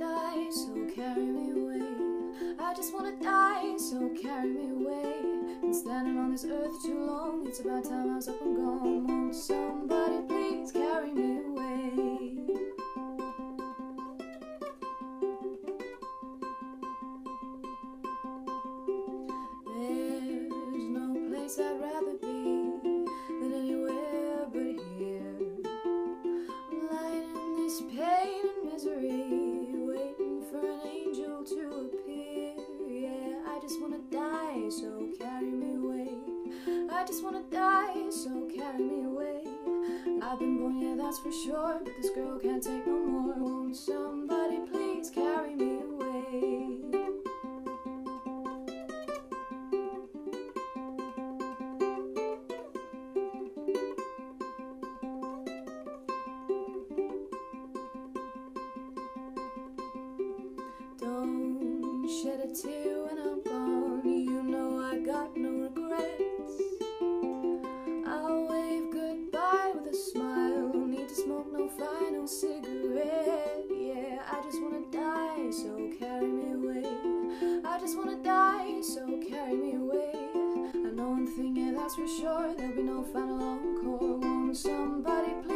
die, so carry me away. I just wanna die, so carry me away. Been standing on this earth too long, it's about time I was up and gone. Won't somebody please carry me away? There's no place I'd rather be than anywhere but here. I'm lying in this just wanna die, so carry me away. I just wanna die, so carry me away. I've been born, yeah, that's for sure, but this girl can't take no more. Won't somebody please carry me away? Don't shed a tear wanna die, so carry me away. I know thing, yeah, that's for sure. There'll be no final encore. Won't somebody me